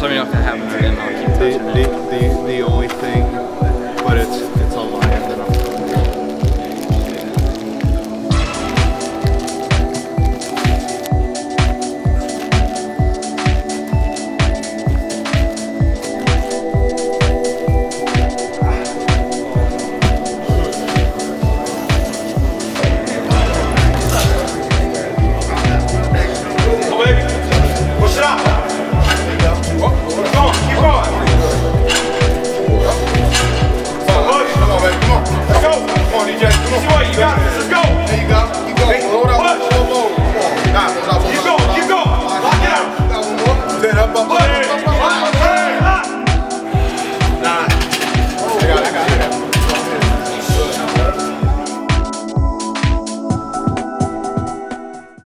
Just let me know if that happens again. I'll keep The, the, the, the only thing